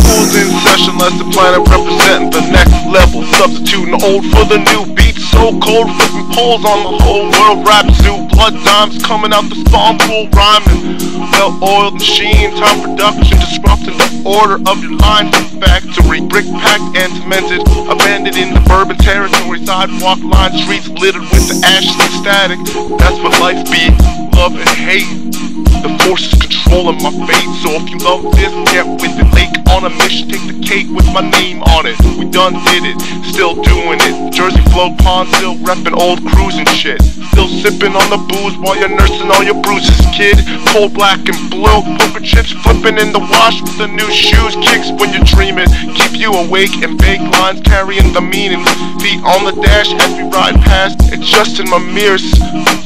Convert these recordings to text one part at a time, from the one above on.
Fools in session, let's the planet representing the next level. Substituting old for the new. Beat so cold, flipping poles on the whole world. Rap zoo, blood dimes coming out the spawn pool, rhyming. Well oiled machine, time production, disrupting the order of your line factory. Brick packed and cemented, abandoned in the urban territory. Sidewalk line streets littered with the ashes and static. That's what life be, love and hate. The force is controlling my fate, so if you love this, get with it. Lake on a mission, take the cake with my name on it. We done did it, still doing it. Jersey Flow Pond, still reppin' old cruising shit. Still sippin' on the booze while you're nursing all your bruises, kid. Cold black and blue, poker chips flipping in the wash with the new shoes. Kicks when you're dreaming, keep you awake and vague lines carrying the meaning. Feet on the dash as we ride past, adjusting my mirrors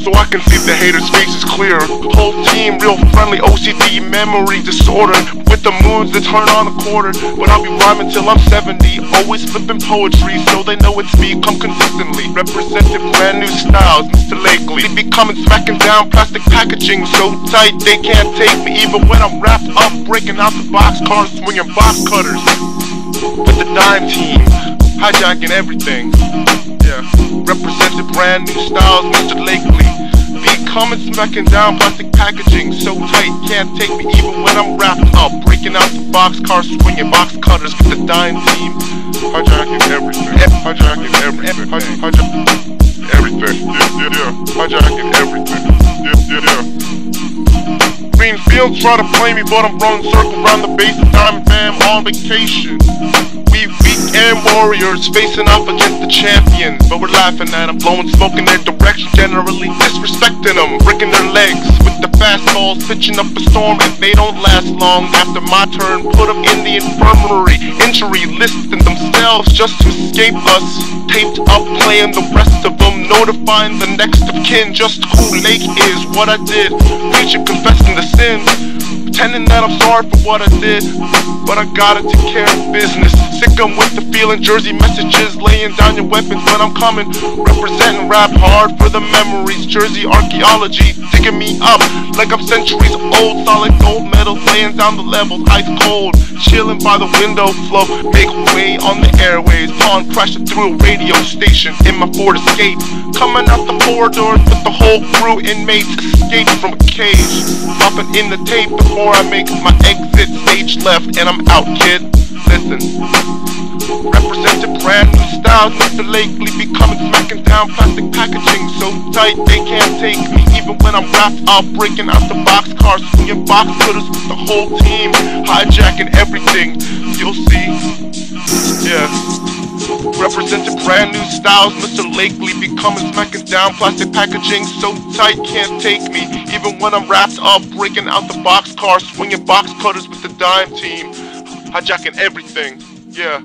so I can see the haters' faces clear. Whole team real friendly, OCD memory disorder with the moods that turn on a quarter. But I'll be rhyming till I'm 70, always flipping poetry so they know it's me. Come consistently, representing brand new styles, Mr. Lakely. Be coming smacking down plastic packaging so tight they can't take me even when I'm wrapped up, breaking out the box cars, swinging box cutters with the dime team, hijacking everything. Yeah, represented brand new styles, Mr. Lakely. Be coming smacking down plastic packaging so tight, can't take me even when I'm wrapped up, breaking out the box cars, swinging box cutters with the dime team, hijacking everything, hijacking everything, hij- hijacking everything, yeah, yeah, yeah, hijacking everything, yeah, yeah, yeah. Green Field try to play me, but I'm running circles around the base of Diamond Fam on vacation. We weekend warriors facing off against the champions, but we're laughing at them, blowing smoke in their direction, generally disrespecting them, breaking their legs fastballs, pitching up a storm, and they don't last long. After my turn, put them in the infirmary, injury listing themselves just to escape us. Taped up, playing the rest of them, notifying the next of kin just who Lake is, what I did, preaching, confessing the sins. Pretending that I'm sorry for what I did, but I gotta take care of business. Sick 'em with the feeling, Jersey messages, laying down your weapons when I'm coming. Representing rap hard for the memories, Jersey archaeology, digging me up like I'm centuries old. Solid gold medals, laying down the levels, ice cold. Chilling by the window flow, make way on the airways. Pond crashing through a radio station in my Ford Escape. Coming out the four doors with the whole crew, inmates escaped from a cage. Popping in the tape before I make my exit, stage left, and I'm out, kid. Listen. Represented brand new styles, Mr. Lakely be coming smacking down plastic packaging so tight they can't take me. Even when I'm wrapped up, breaking out the box cars, swinging box cutters with the whole team, hijacking everything. You'll see. Yeah. Represented brand new styles, Mr. Lakely be coming smacking down plastic packaging so tight can't take me. Even when I'm wrapped up, breaking out the box cars, swinging box cutters with the dime team, hijacking everything. Yeah.